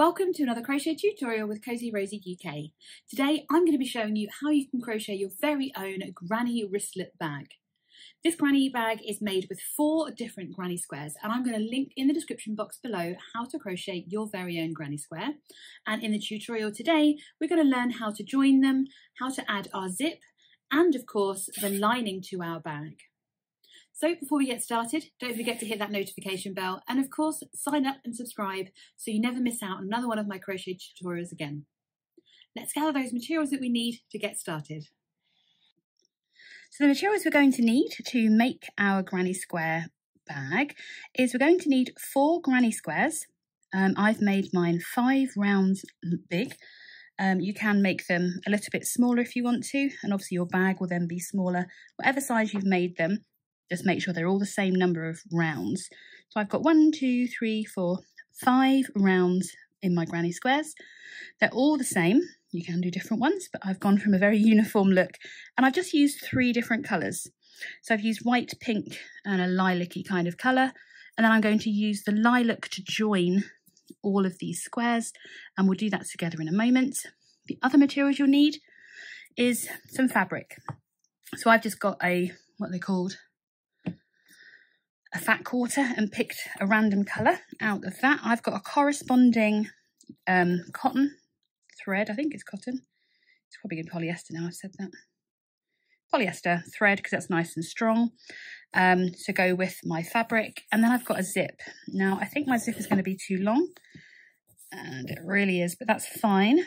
Welcome to another crochet tutorial with Cosy Rosie UK. Today I'm going to be showing you how you can crochet your very own granny wristlet bag. This granny bag is made with four different granny squares and I'm going to link in the description box below how to crochet your very own granny square. And in the tutorial today we're going to learn how to join them, how to add our zip and of course the lining to our bag. So before we get started, don't forget to hit that notification bell and of course sign up and subscribe so you never miss out on another one of my crochet tutorials again. Let's gather those materials that we need to get started. So the materials we're going to need to make our granny square bag is we're going to need four granny squares. Um, I've made mine five rounds big. Um, you can make them a little bit smaller if you want to, and obviously your bag will then be smaller, whatever size you've made them just make sure they're all the same number of rounds. So I've got one, two, three, four, five rounds in my granny squares. They're all the same. You can do different ones, but I've gone from a very uniform look and I've just used three different colours. So I've used white, pink and a lilac-y kind of colour. And then I'm going to use the lilac to join all of these squares and we'll do that together in a moment. The other materials you'll need is some fabric. So I've just got a, what they're called, a fat quarter and picked a random colour out of that. I've got a corresponding um, cotton thread. I think it's cotton. It's probably in polyester now I've said that. Polyester thread because that's nice and strong um, to go with my fabric. And then I've got a zip. Now I think my zip is going to be too long and it really is, but that's fine.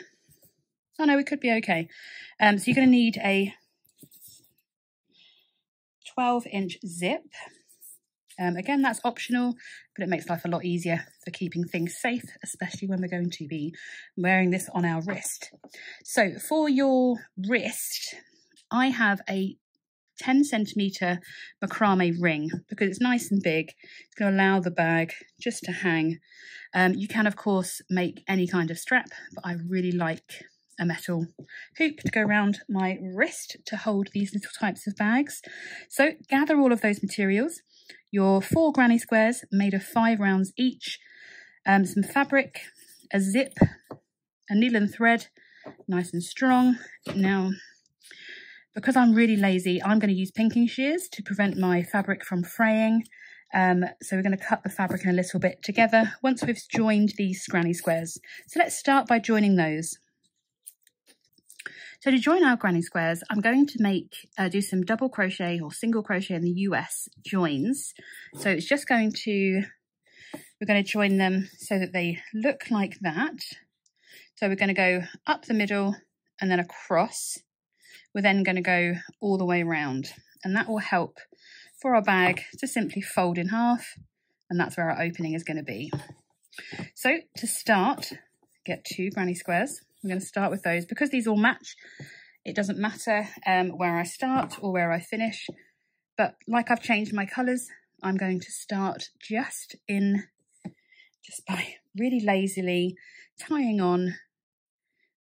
Oh no, we could be okay. Um, so you're going to need a 12 inch zip um, again, that's optional, but it makes life a lot easier for keeping things safe, especially when we're going to be wearing this on our wrist. So for your wrist, I have a 10 centimeter macrame ring because it's nice and big. It's going to allow the bag just to hang. Um, you can, of course, make any kind of strap, but I really like a metal hoop to go around my wrist to hold these little types of bags. So gather all of those materials your four granny squares made of five rounds each, um, some fabric, a zip, a needle and thread, nice and strong. Now, because I'm really lazy, I'm going to use pinking shears to prevent my fabric from fraying. Um, so we're going to cut the fabric in a little bit together once we've joined these granny squares. So let's start by joining those. So to join our granny squares, I'm going to make, uh, do some double crochet or single crochet in the US joins. So it's just going to, we're going to join them so that they look like that. So we're going to go up the middle and then across. We're then going to go all the way around and that will help for our bag to simply fold in half and that's where our opening is going to be. So to start, get two granny squares. I'm going to start with those. Because these all match, it doesn't matter um, where I start or where I finish. But like I've changed my colours, I'm going to start just in, just by really lazily tying on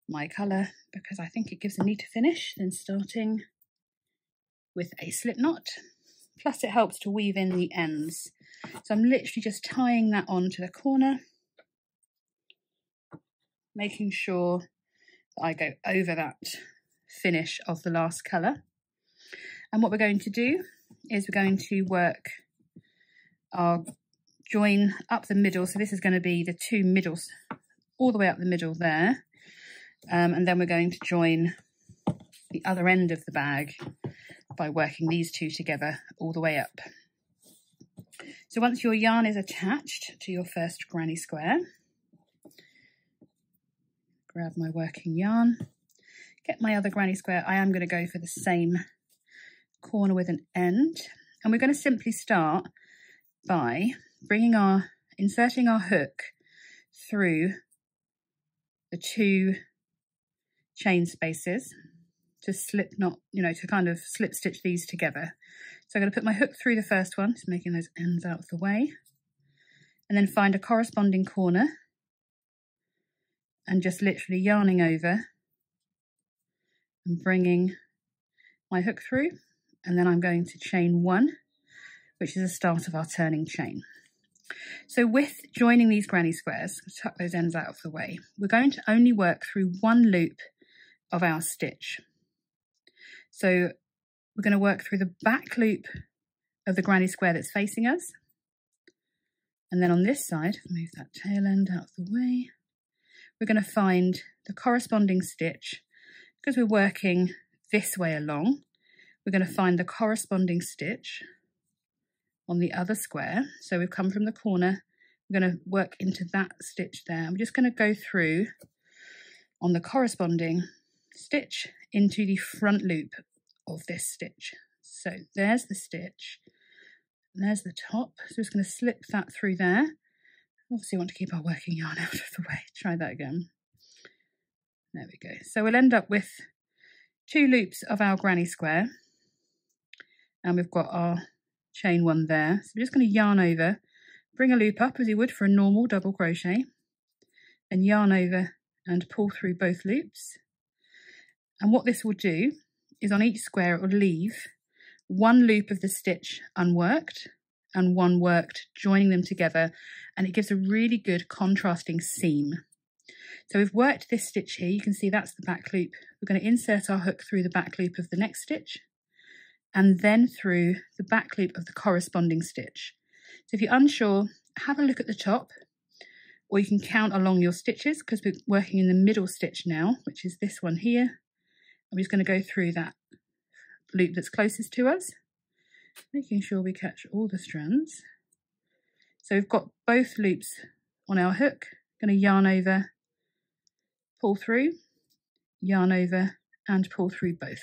my colour because I think it gives a neater finish than starting with a slip knot. Plus it helps to weave in the ends. So I'm literally just tying that on to the corner, making sure that I go over that finish of the last colour. And what we're going to do is we're going to work our join up the middle. So this is going to be the two middles all the way up the middle there. Um, and then we're going to join the other end of the bag by working these two together all the way up. So once your yarn is attached to your first granny square, grab my working yarn, get my other granny square. I am going to go for the same corner with an end. And we're going to simply start by bringing our, inserting our hook through the two chain spaces to slip knot, you know, to kind of slip stitch these together. So I'm going to put my hook through the first one, just making those ends out of the way, and then find a corresponding corner and just literally yarning over and bringing my hook through and then I'm going to chain one which is the start of our turning chain. So with joining these granny squares, tuck those ends out of the way, we're going to only work through one loop of our stitch. So we're going to work through the back loop of the granny square that's facing us. And then on this side, move that tail end out of the way, we're going to find the corresponding stitch because we're working this way along. We're going to find the corresponding stitch on the other square. So we've come from the corner, we're going to work into that stitch there. I'm just going to go through on the corresponding stitch into the front loop of this stitch. So there's the stitch, there's the top. So just going to slip that through there. Obviously want to keep our working yarn out of the way. Try that again. There we go. So we'll end up with two loops of our granny square. And we've got our chain one there. So we're just going to yarn over, bring a loop up as you would for a normal double crochet, and yarn over and pull through both loops. And what this will do is on each square it will leave one loop of the stitch unworked and one worked, joining them together, and it gives a really good contrasting seam. So we've worked this stitch here, you can see that's the back loop. We're going to insert our hook through the back loop of the next stitch, and then through the back loop of the corresponding stitch. So if you're unsure, have a look at the top, or you can count along your stitches because we're working in the middle stitch now, which is this one here. I'm just going to go through that loop that's closest to us, making sure we catch all the strands. So we've got both loops on our hook, going to yarn over, pull through, yarn over and pull through both.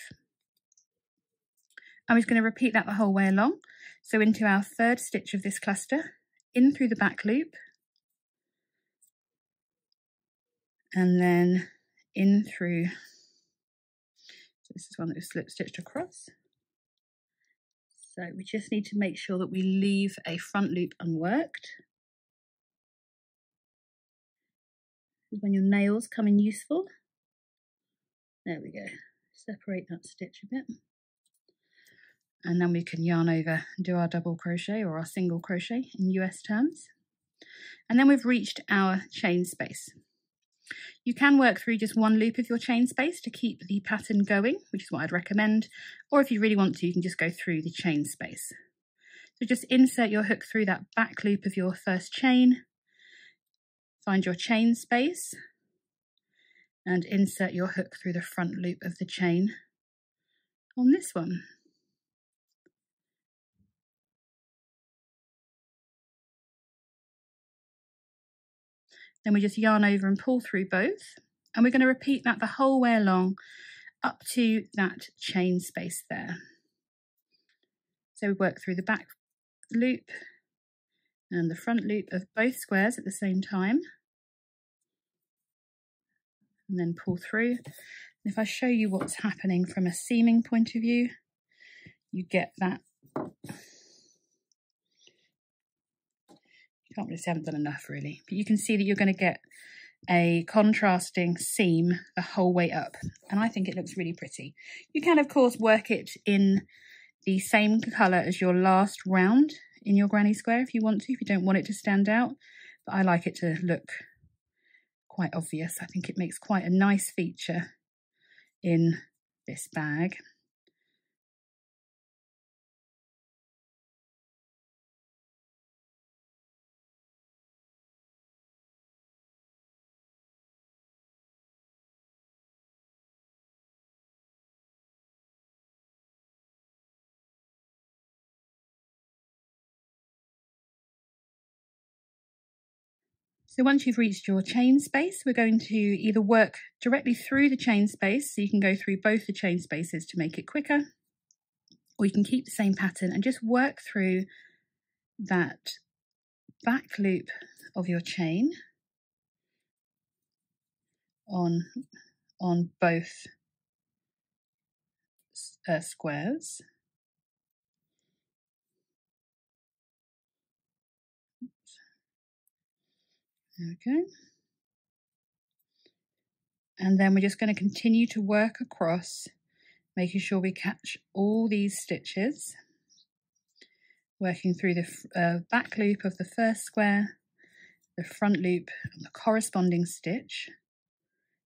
I'm just going to repeat that the whole way along. So into our third stitch of this cluster, in through the back loop, and then in through, so this is one that we've slip stitched across. So we just need to make sure that we leave a front loop unworked. This is When your nails come in useful. There we go. Separate that stitch a bit and then we can yarn over and do our double crochet or our single crochet in US terms. And then we've reached our chain space. You can work through just one loop of your chain space to keep the pattern going, which is what I'd recommend. Or if you really want to, you can just go through the chain space. So just insert your hook through that back loop of your first chain, find your chain space, and insert your hook through the front loop of the chain on this one. Then we just yarn over and pull through both. And we're going to repeat that the whole way along up to that chain space there. So we work through the back loop and the front loop of both squares at the same time. And then pull through. And if I show you what's happening from a seaming point of view, you get that can't really say I haven't done enough really, but you can see that you're going to get a contrasting seam the whole way up. And I think it looks really pretty. You can, of course, work it in the same colour as your last round in your granny square if you want to, if you don't want it to stand out. But I like it to look quite obvious. I think it makes quite a nice feature in this bag. So once you've reached your chain space, we're going to either work directly through the chain space, so you can go through both the chain spaces to make it quicker, or you can keep the same pattern and just work through that back loop of your chain on, on both uh, squares. Okay. And then we're just going to continue to work across, making sure we catch all these stitches. working through the uh, back loop of the first square, the front loop, and the corresponding stitch.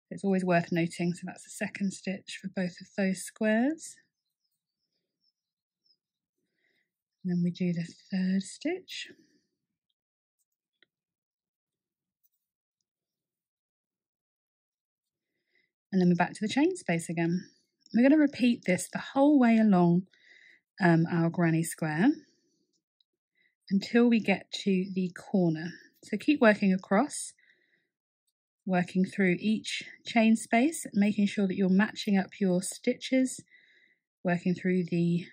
It's always worth noting, so that's the second stitch for both of those squares. And then we do the third stitch. And then we're back to the chain space again. We're going to repeat this the whole way along um, our granny square until we get to the corner. So keep working across, working through each chain space, making sure that you're matching up your stitches, working through the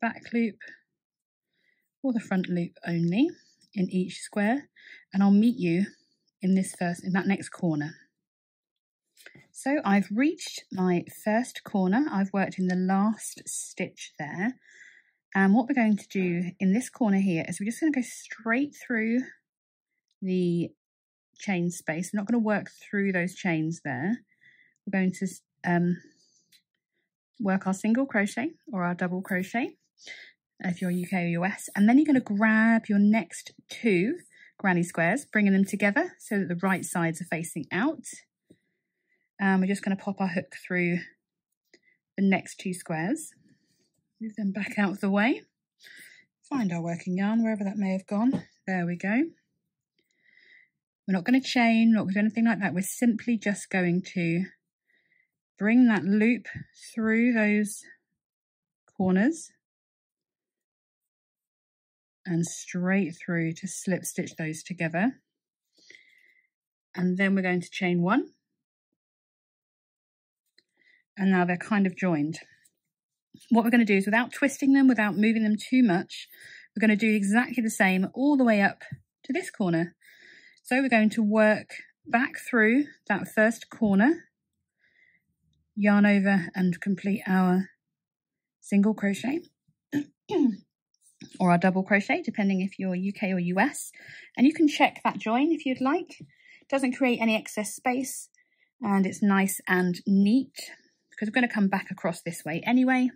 back loop or the front loop only in each square and I'll meet you in this first in that next corner. So I've reached my first corner. I've worked in the last stitch there. And what we're going to do in this corner here is we're just going to go straight through the chain space. We're not going to work through those chains there. We're going to um, work our single crochet or our double crochet if you're UK or US. And then you're going to grab your next two granny squares, bringing them together so that the right sides are facing out. And we're just going to pop our hook through the next two squares. Move them back out of the way. Find our working yarn, wherever that may have gone. There we go. We're not going to chain, not going to do anything like that. We're simply just going to bring that loop through those corners and straight through to slip stitch those together. And then we're going to chain one and now they're kind of joined. What we're going to do is without twisting them, without moving them too much, we're going to do exactly the same all the way up to this corner. So we're going to work back through that first corner, yarn over and complete our single crochet or our double crochet, depending if you're UK or US. And you can check that join if you'd like. It doesn't create any excess space and it's nice and neat because we're going to come back across this way anyway.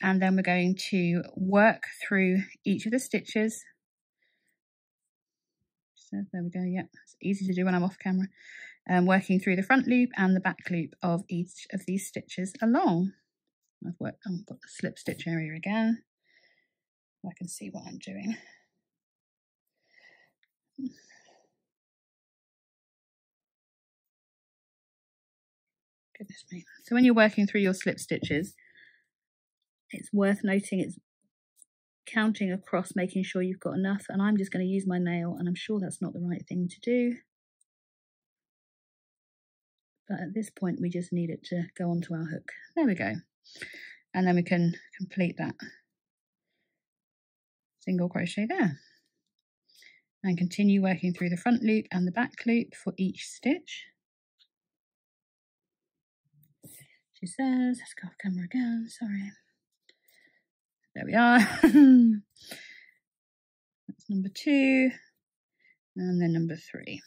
And then we're going to work through each of the stitches. So there we go, yeah, it's easy to do when I'm off camera. Um, working through the front loop and the back loop of each of these stitches along. I've worked, I've got the slip stitch area again. I can see what I'm doing. Goodness me. So when you're working through your slip stitches, it's worth noting it's counting across, making sure you've got enough. And I'm just going to use my nail, and I'm sure that's not the right thing to do. But at this point, we just need it to go onto our hook. There we go. And then we can complete that single crochet there. And continue working through the front loop and the back loop for each stitch. She says. Let's go off camera again. Sorry. There we are. That's number two. And then number three.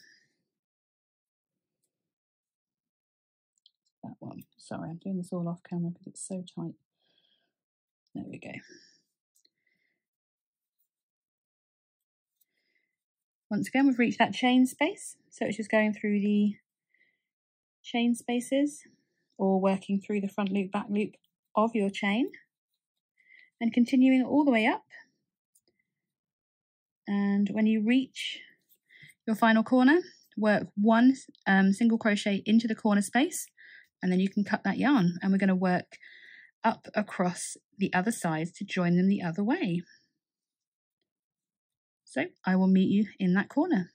That one. Sorry, I'm doing this all off camera because it's so tight. There we go. Once again, we've reached that chain space. So it's just going through the chain spaces or working through the front loop, back loop of your chain and continuing all the way up. And when you reach your final corner, work one um, single crochet into the corner space and then you can cut that yarn and we're going to work up across the other sides to join them the other way. So I will meet you in that corner.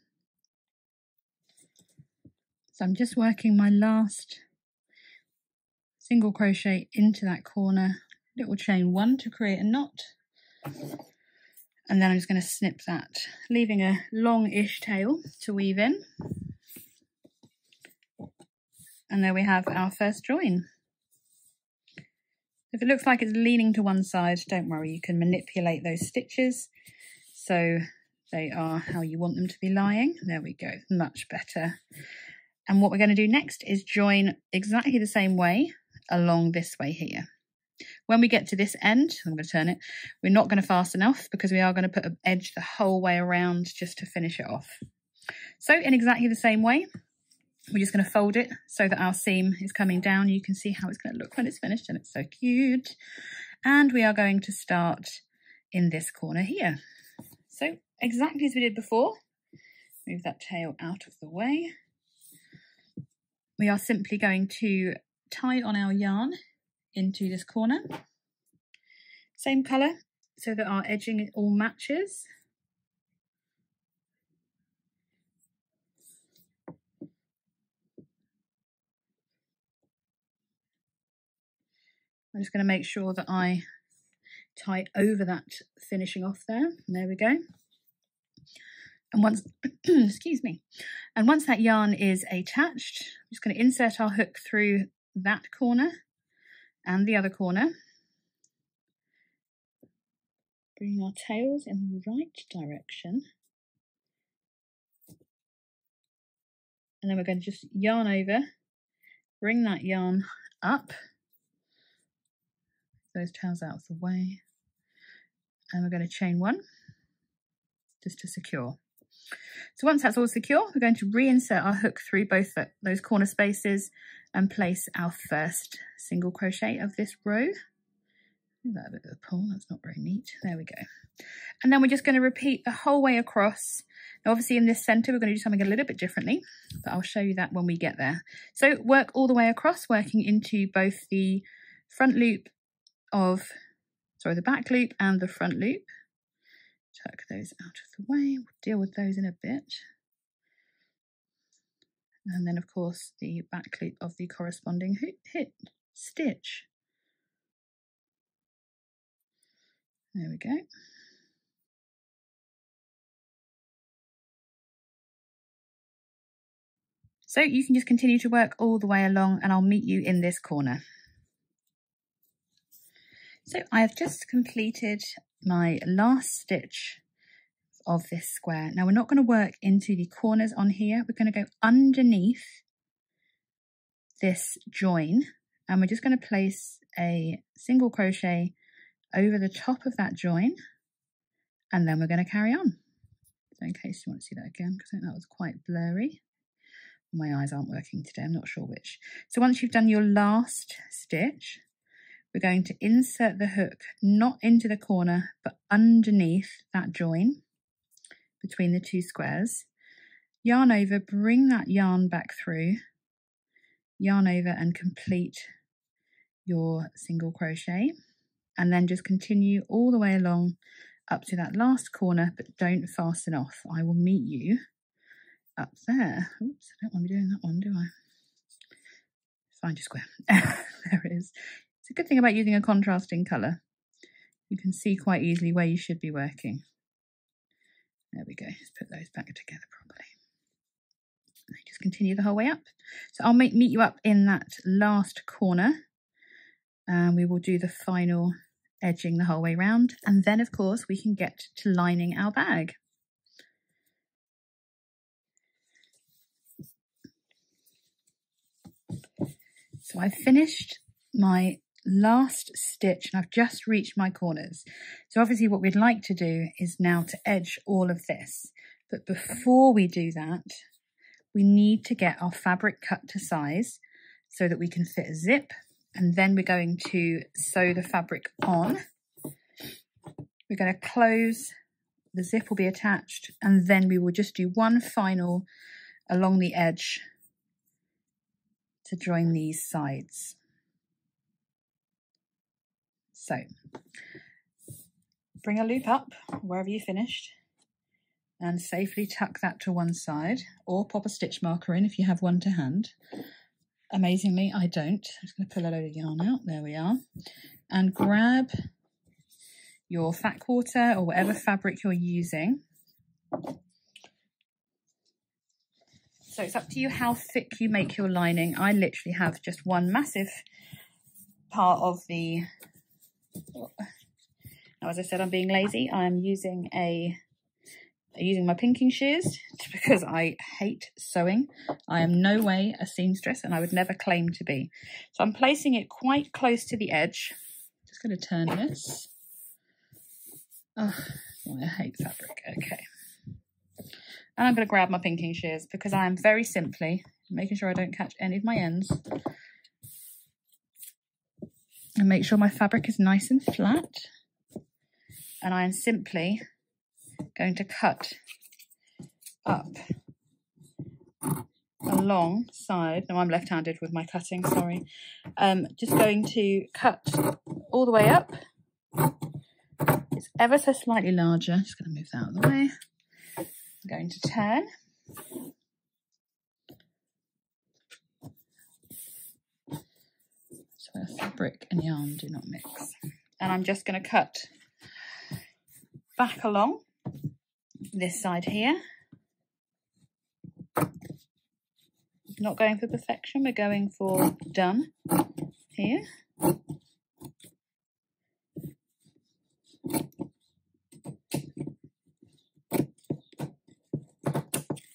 So I'm just working my last single crochet into that corner, little chain one to create a knot. And then I'm just going to snip that, leaving a long-ish tail to weave in. And there we have our first join. If it looks like it's leaning to one side, don't worry, you can manipulate those stitches so they are how you want them to be lying. There we go, much better. And what we're going to do next is join exactly the same way along this way here. when we get to this end, I'm going to turn it, we're not going to fasten off because we are going to put an edge the whole way around just to finish it off. So in exactly the same way, we're just going to fold it so that our seam is coming down. You can see how it's going to look when it's finished and it's so cute. And we are going to start in this corner here. So exactly as we did before, move that tail out of the way. We are simply going to tie on our yarn into this corner. Same colour so that our edging all matches. I'm just going to make sure that I tie over that finishing off there. There we go. And once, excuse me, and once that yarn is attached, I'm just going to insert our hook through that corner and the other corner. Bring our tails in the right direction. And then we're going to just yarn over, bring that yarn up, those tails out of the way, and we're going to chain one just to secure. So once that's all secure, we're going to reinsert our hook through both the, those corner spaces and place our first single crochet of this row. That a bit of a pull, that's not very neat. There we go. And then we're just going to repeat the whole way across. Now obviously in this center, we're going to do something a little bit differently, but I'll show you that when we get there. So work all the way across, working into both the front loop of, sorry, the back loop and the front loop tuck those out of the way. We'll deal with those in a bit. And then, of course, the back loop of the corresponding hit, hit stitch. There we go. So you can just continue to work all the way along and I'll meet you in this corner. So I have just completed my last stitch of this square. Now we're not going to work into the corners on here. We're going to go underneath this join and we're just going to place a single crochet over the top of that join and then we're going to carry on. So in case you want to see that again, because I think that was quite blurry. My eyes aren't working today, I'm not sure which. So once you've done your last stitch, we're going to insert the hook not into the corner but underneath that join between the two squares. Yarn over bring that yarn back through. Yarn over and complete your single crochet. And then just continue all the way along up to that last corner but don't fasten off. I will meet you up there. Oops I don't want to be doing that one do I? Find your square. There it is. It's a good thing about using a contrasting colour. You can see quite easily where you should be working. There we go. Let's put those back together properly. Just continue the whole way up. So I'll meet you up in that last corner and we will do the final edging the whole way round. And then, of course, we can get to lining our bag. So I've finished my last stitch and I've just reached my corners. So obviously what we'd like to do is now to edge all of this. But before we do that, we need to get our fabric cut to size so that we can fit a zip. And then we're going to sew the fabric on. We're going to close, the zip will be attached, and then we will just do one final along the edge to join these sides. So bring a loop up wherever you finished and safely tuck that to one side or pop a stitch marker in if you have one to hand. Amazingly, I don't. I'm just going to pull a load of yarn out. There we are. And grab your fat quarter or whatever fabric you're using. So it's up to you how thick you make your lining. I literally have just one massive part of the now, as I said, I'm being lazy. I'm using a using my pinking shears because I hate sewing. I am no way a seamstress and I would never claim to be. So I'm placing it quite close to the edge. Just going to turn this. Oh, I hate fabric. Okay. And I'm going to grab my pinking shears because I am very simply making sure I don't catch any of my ends. And make sure my fabric is nice and flat. And I am simply going to cut up alongside, no I'm left-handed with my cutting, sorry. Um, just going to cut all the way up. It's ever so slightly larger, just going to move that out of the way. I'm going to turn. So fabric and yarn do not mix. And I'm just going to cut back along this side here. Not going for perfection, we're going for done here.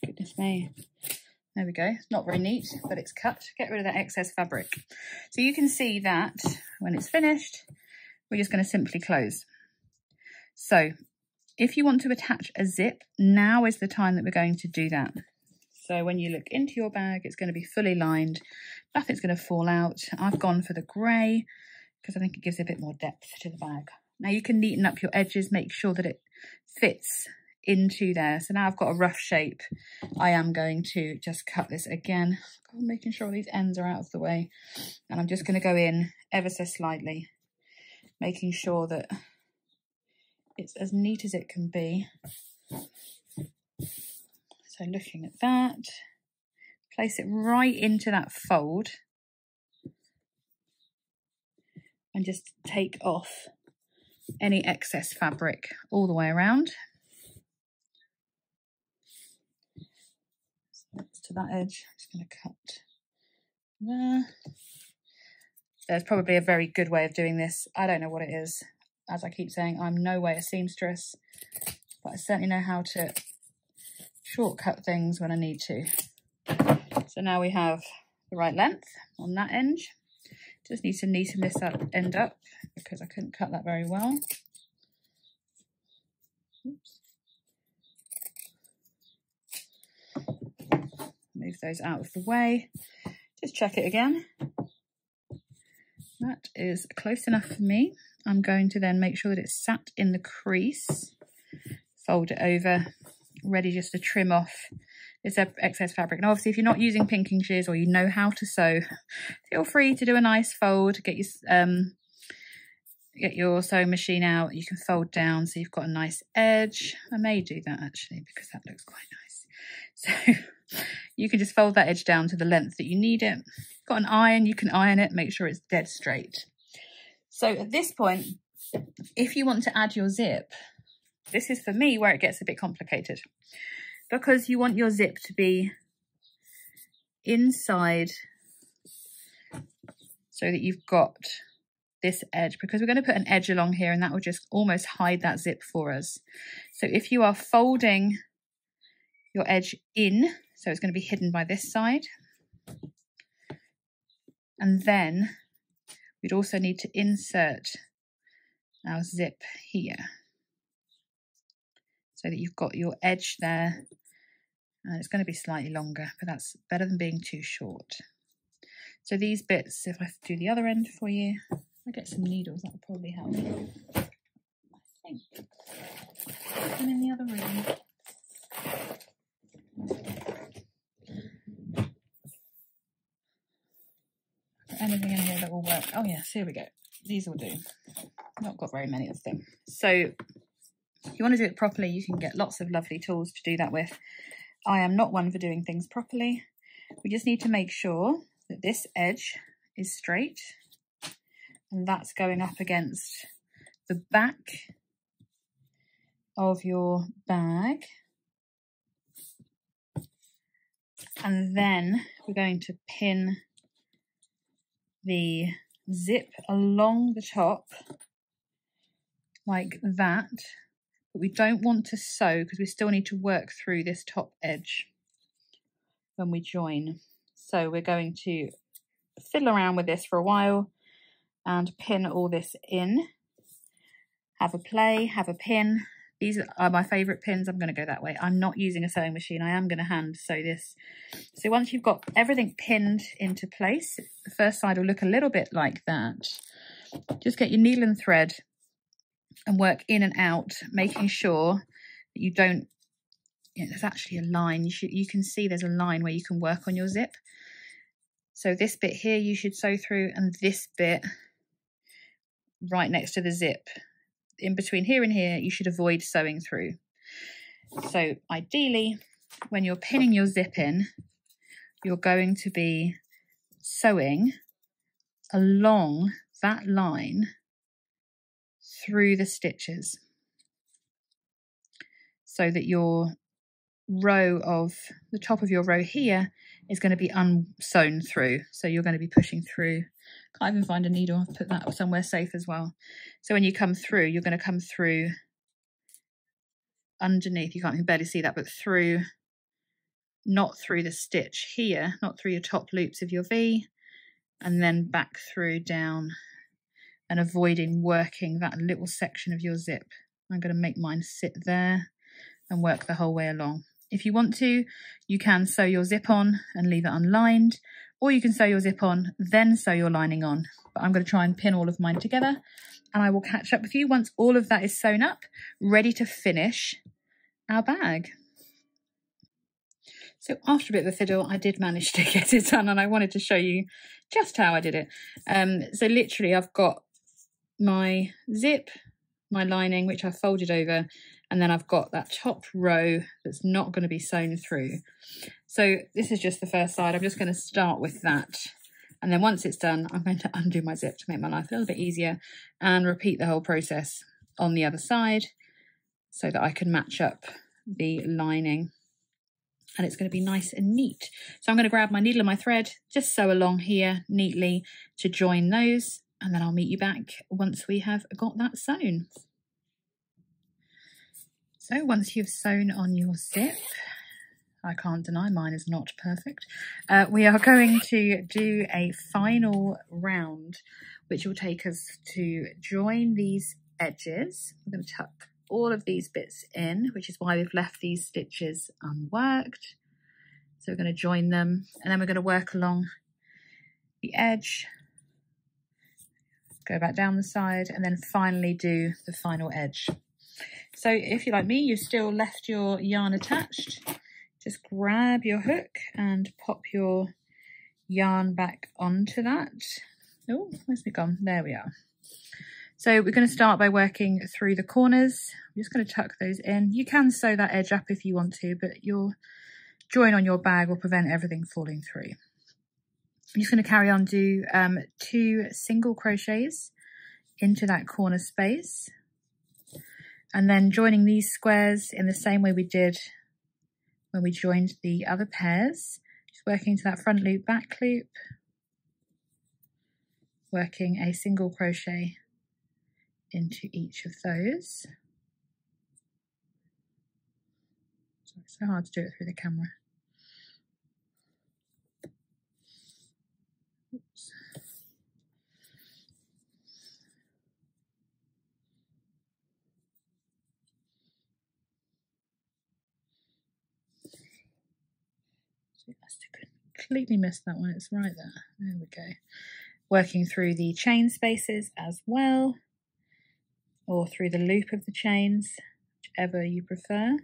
Goodness me. There we go. It's not very neat, but it's cut. Get rid of that excess fabric. So you can see that when it's finished, we're just going to simply close. So if you want to attach a zip, now is the time that we're going to do that. So when you look into your bag, it's going to be fully lined. Nothing's going to fall out. I've gone for the grey because I think it gives a bit more depth to the bag. Now you can neaten up your edges, make sure that it fits into there. So now I've got a rough shape. I am going to just cut this again, making sure these ends are out of the way. And I'm just going to go in ever so slightly, making sure that it's as neat as it can be. So looking at that, place it right into that fold and just take off any excess fabric all the way around. To that edge, I'm just going to cut there. There's probably a very good way of doing this. I don't know what it is as I keep saying, I'm no way a seamstress, but I certainly know how to shortcut things when I need to. So now we have the right length on that end. Just need to neaten this up, end up because I couldn't cut that very well. Oops. Move those out of the way. Just check it again. That is close enough for me. I'm going to then make sure that it's sat in the crease, fold it over, ready just to trim off this excess fabric. Now, obviously, if you're not using pinking shears or you know how to sew, feel free to do a nice fold, get your, um, get your sewing machine out. You can fold down so you've got a nice edge. I may do that actually because that looks quite nice. So you can just fold that edge down to the length that you need it. Got an iron, you can iron it, make sure it's dead straight. So at this point, if you want to add your zip, this is for me where it gets a bit complicated because you want your zip to be inside so that you've got this edge because we're going to put an edge along here and that will just almost hide that zip for us. So if you are folding your edge in, so it's going to be hidden by this side, and then We'd also need to insert our zip here so that you've got your edge there. And it's going to be slightly longer, but that's better than being too short. So these bits, if I do the other end for you, I get some needles, that will probably help. I think. I'm in the other room. anything in here that will work. Oh yes, here we go. These will do. Not got very many of them. So if you want to do it properly, you can get lots of lovely tools to do that with. I am not one for doing things properly. We just need to make sure that this edge is straight and that's going up against the back of your bag. And then we're going to pin the zip along the top like that. But we don't want to sew because we still need to work through this top edge when we join. So we're going to fiddle around with this for a while and pin all this in. Have a play, have a pin. These are my favourite pins. I'm going to go that way. I'm not using a sewing machine. I am going to hand sew this. So once you've got everything pinned into place, the first side will look a little bit like that. Just get your needle and thread and work in and out, making sure that you don't, there's actually a line. You, should, you can see there's a line where you can work on your zip. So this bit here you should sew through and this bit right next to the zip. In between here and here, you should avoid sewing through. So ideally, when you're pinning your zip in, you're going to be sewing along that line through the stitches so that your row of the top of your row here is going to be unsewn through. So you're going to be pushing through. Can't even find a needle. I've put that somewhere safe as well. So when you come through, you're going to come through underneath. You can't barely see that, but through, not through the stitch here, not through your top loops of your V, and then back through down and avoiding working that little section of your zip. I'm going to make mine sit there and work the whole way along. If you want to, you can sew your zip on and leave it unlined, or you can sew your zip on, then sew your lining on. But I'm going to try and pin all of mine together, and I will catch up with you once all of that is sewn up, ready to finish our bag. So after a bit of a fiddle, I did manage to get it done, and I wanted to show you just how I did it. Um, so literally, I've got my zip, my lining, which I folded over, and then I've got that top row that's not going to be sewn through. So this is just the first side. I'm just going to start with that. And then once it's done, I'm going to undo my zip to make my life a little bit easier and repeat the whole process on the other side so that I can match up the lining and it's going to be nice and neat. So I'm going to grab my needle and my thread, just sew along here neatly to join those and then I'll meet you back once we have got that sewn. So once you've sewn on your zip, I can't deny mine is not perfect, uh, we are going to do a final round which will take us to join these edges. We're going to tuck all of these bits in, which is why we've left these stitches unworked. So we're going to join them and then we're going to work along the edge go back down the side and then finally do the final edge. So if you're like me, you've still left your yarn attached, just grab your hook and pop your yarn back onto that. Oh, where's it gone? There we are. So we're going to start by working through the corners. I'm just going to tuck those in. You can sew that edge up if you want to, but your join on your bag will prevent everything falling through. I'm just going to carry on do um, two single crochets into that corner space and then joining these squares in the same way we did when we joined the other pairs. Just working to that front loop back loop. Working a single crochet into each of those. It's so hard to do it through the camera Oops. I must have completely missed that one. It's right there. There we go. Working through the chain spaces as well, or through the loop of the chains, whichever you prefer.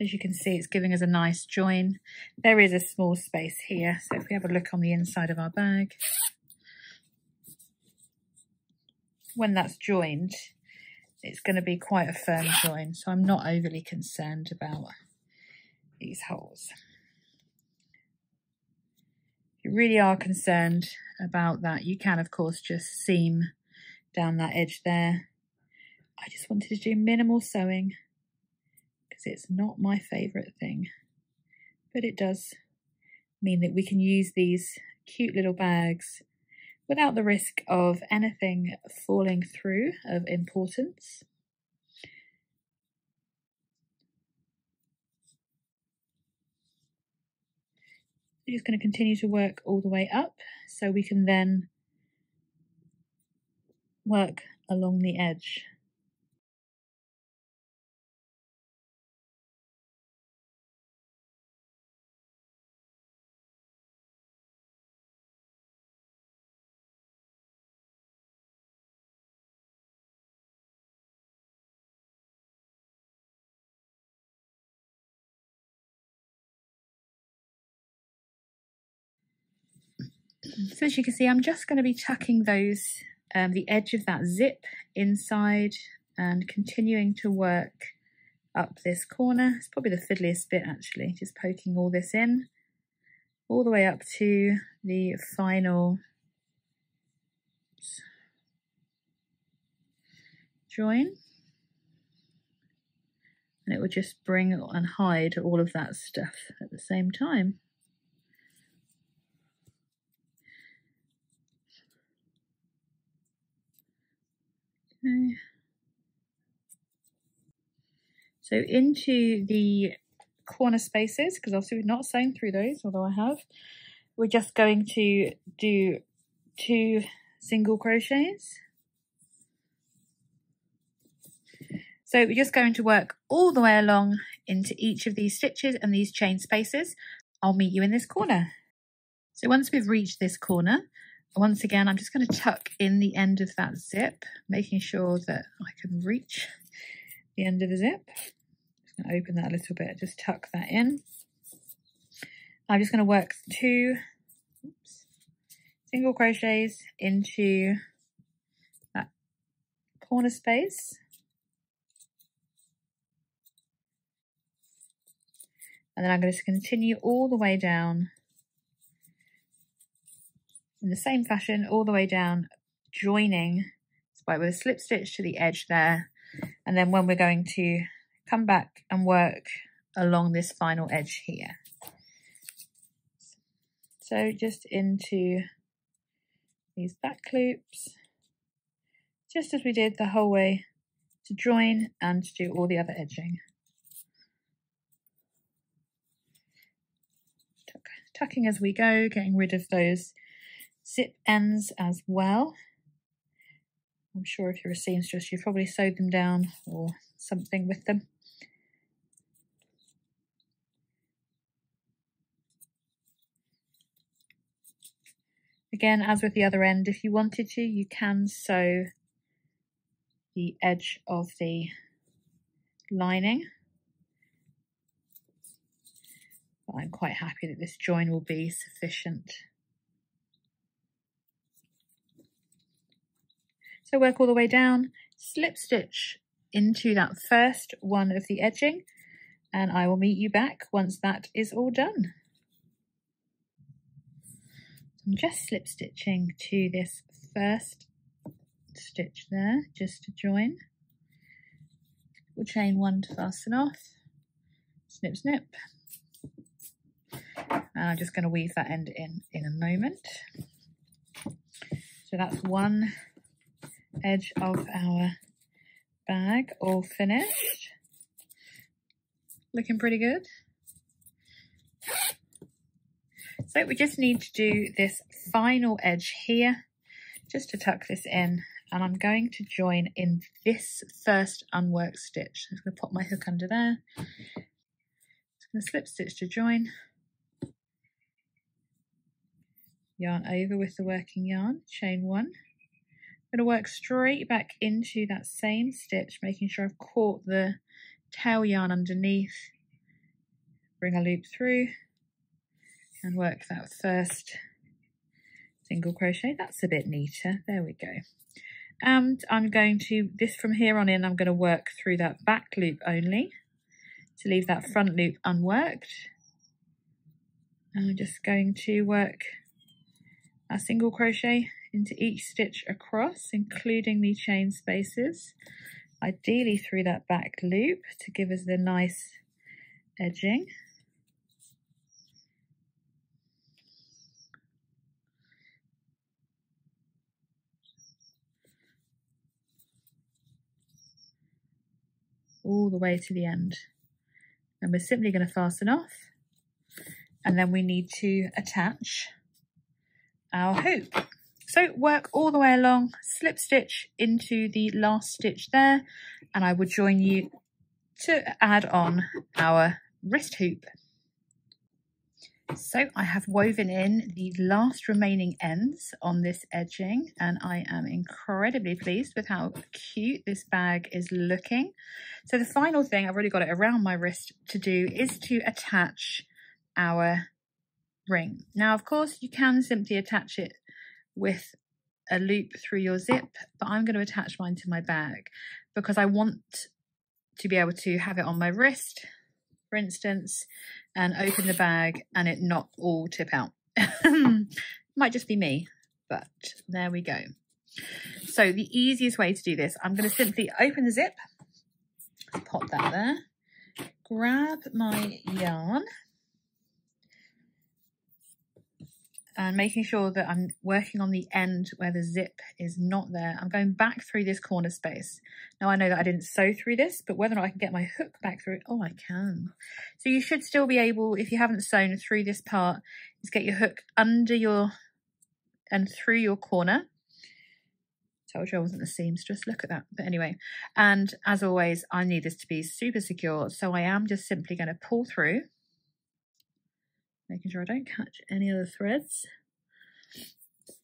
As you can see, it's giving us a nice join. There is a small space here. So if we have a look on the inside of our bag, when that's joined, it's going to be quite a firm join. So I'm not overly concerned about these holes. If you really are concerned about that, you can, of course, just seam down that edge there. I just wanted to do minimal sewing because it's not my favourite thing. But it does mean that we can use these cute little bags without the risk of anything falling through of importance. Just going to continue to work all the way up so we can then work along the edge. So as you can see, I'm just going to be tucking those, um, the edge of that zip inside and continuing to work up this corner. It's probably the fiddliest bit actually, just poking all this in all the way up to the final join. And it will just bring and hide all of that stuff at the same time. Okay. So into the corner spaces, because obviously we've not sewn through those, although I have, we're just going to do two single crochets. So we're just going to work all the way along into each of these stitches and these chain spaces. I'll meet you in this corner. So once we've reached this corner, once again, I'm just going to tuck in the end of that zip, making sure that I can reach the end of the zip. Just going to open that a little bit, just tuck that in. I'm just going to work two oops, single crochets into that corner space. And then I'm going to continue all the way down in the same fashion all the way down, joining by with a slip stitch to the edge there. And then when we're going to come back and work along this final edge here. So just into these back loops, just as we did the whole way to join and to do all the other edging. Tuck, tucking as we go, getting rid of those zip ends as well. I'm sure if you're a seamstress, you've probably sewed them down or something with them. Again, as with the other end, if you wanted to, you can sew the edge of the lining. But I'm quite happy that this join will be sufficient. So work all the way down, slip stitch into that first one of the edging, and I will meet you back once that is all done. I'm just slip stitching to this first stitch there, just to join. We'll chain one to fasten off, snip, snip. And I'm just going to weave that end in in a moment. So that's one edge of our bag all finished. Looking pretty good. So we just need to do this final edge here, just to tuck this in. And I'm going to join in this first unworked stitch. I'm going to pop my hook under there. Just going to slip stitch to join. Yarn over with the working yarn, chain one going to work straight back into that same stitch, making sure I've caught the tail yarn underneath. Bring a loop through and work that first single crochet. That's a bit neater. There we go. And I'm going to, this from here on in, I'm going to work through that back loop only to leave that front loop unworked. And I'm just going to work a single crochet into each stitch across, including the chain spaces, ideally through that back loop to give us the nice edging. all the way to the end. And we're simply going to fasten off And then we need to attach our hoop. So work all the way along, slip stitch into the last stitch there, and I will join you to add on our wrist hoop. So I have woven in the last remaining ends on this edging and I am incredibly pleased with how cute this bag is looking. So the final thing, I've already got it around my wrist to do is to attach our ring. Now of course you can simply attach it with a loop through your zip, but I'm going to attach mine to my bag because I want to be able to have it on my wrist, for instance, and open the bag and it not all tip out. Might just be me, but there we go. So the easiest way to do this, I'm going to simply open the zip, pop that there, grab my yarn, and making sure that I'm working on the end where the zip is not there. I'm going back through this corner space. Now I know that I didn't sew through this, but whether or not I can get my hook back through it, oh, I can. So you should still be able, if you haven't sewn through this part, is get your hook under your, and through your corner. Told you I wasn't a seamstress, look at that. But anyway, and as always, I need this to be super secure. So I am just simply going to pull through making sure I don't catch any other threads.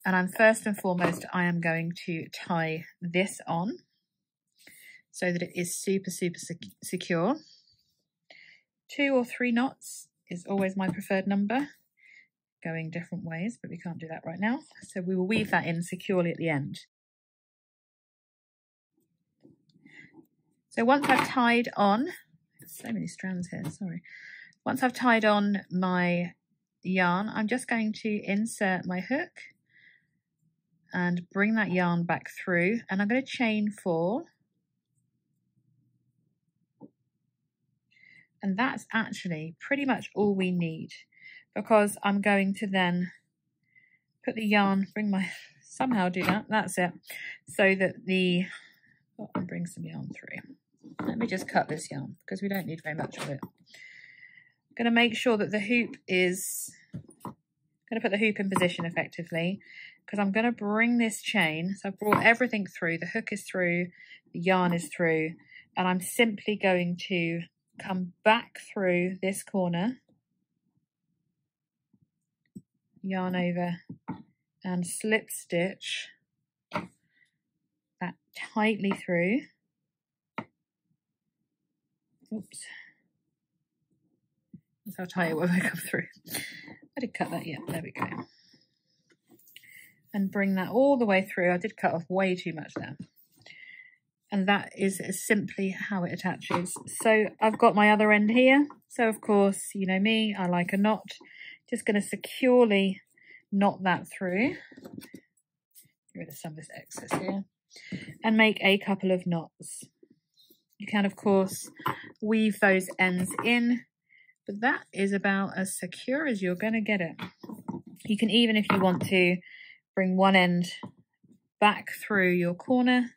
And I'm first and foremost, I am going to tie this on so that it is super, super sec secure. Two or three knots is always my preferred number, going different ways, but we can't do that right now. So we will weave that in securely at the end. So once I've tied on, so many strands here, sorry. Once I've tied on my yarn, I'm just going to insert my hook and bring that yarn back through and I'm going to chain four. And that's actually pretty much all we need because I'm going to then put the yarn, bring my, somehow do that, that's it, so that the, oh, bring some yarn through. Let me just cut this yarn because we don't need very much of it going to make sure that the hoop is going to put the hoop in position effectively because I'm going to bring this chain. So I've brought everything through. The hook is through, the yarn is through, and I'm simply going to come back through this corner, yarn over, and slip stitch that tightly through. Oops. I'll tell you when I come through. I did cut that, yeah, there we go. And bring that all the way through. I did cut off way too much there. And that is simply how it attaches. So I've got my other end here. So of course, you know me, I like a knot. Just going to securely knot that through. Get rid of some of this excess here. And make a couple of knots. You can, of course, weave those ends in but that is about as secure as you're going to get it. You can even, if you want to, bring one end back through your corner.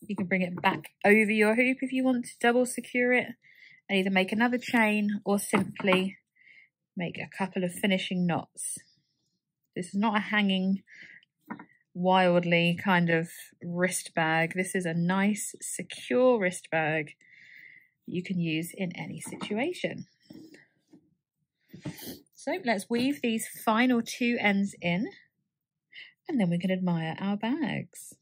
You can bring it back over your hoop if you want to double secure it and either make another chain or simply make a couple of finishing knots. This is not a hanging wildly kind of wrist bag. This is a nice, secure wrist bag you can use in any situation. So let's weave these final two ends in and then we can admire our bags.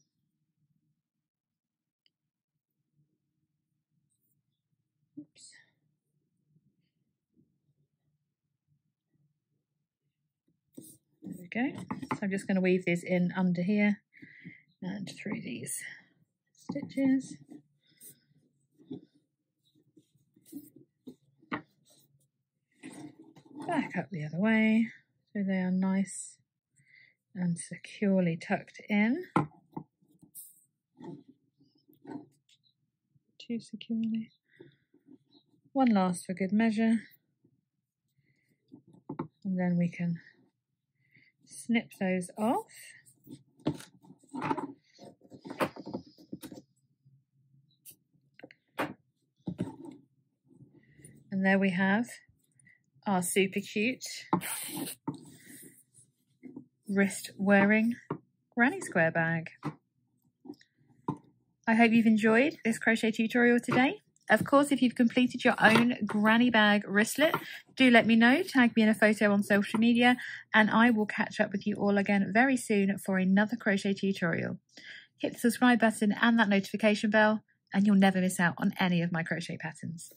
Go. So I'm just going to weave these in under here and through these stitches. Back up the other way so they are nice and securely tucked in. Too securely. One last for good measure. And then we can snip those off. And there we have our super cute wrist wearing granny square bag. I hope you've enjoyed this crochet tutorial today. Of course, if you've completed your own granny bag wristlet, do let me know. Tag me in a photo on social media and I will catch up with you all again very soon for another crochet tutorial. Hit the subscribe button and that notification bell and you'll never miss out on any of my crochet patterns.